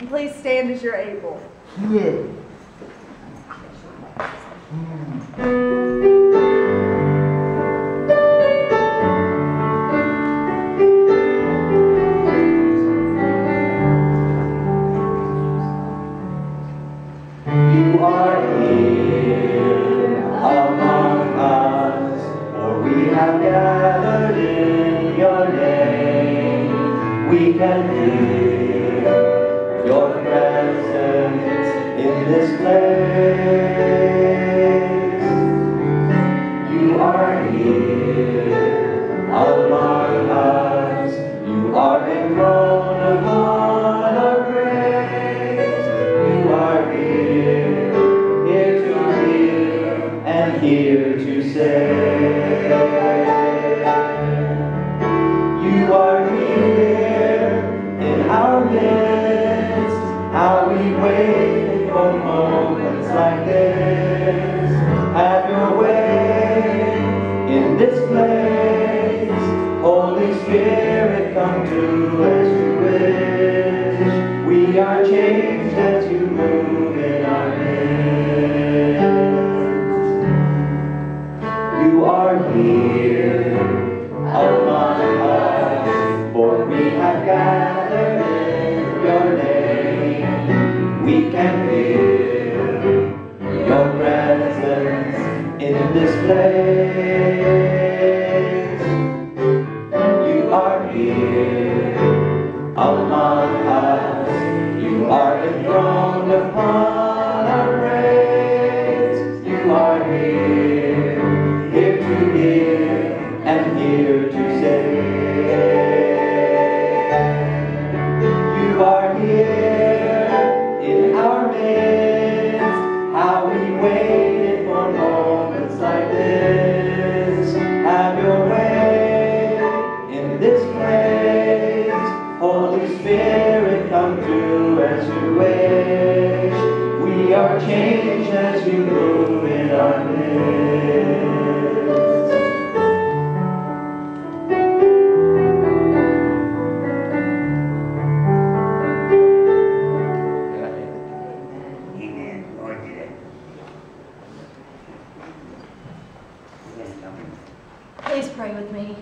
And please stand as you're able. Yeah. You are here among us, for we have gathered in your name. We can here to say. You are here in our midst. How we wait for moments like this. Have your way in this place. Holy Spirit, come do as you wish. We are changed as you move in our in this place. You are here among us. You are enthroned upon our praise. You are here. as you. We are changed as you move in our midst. Please pray with me.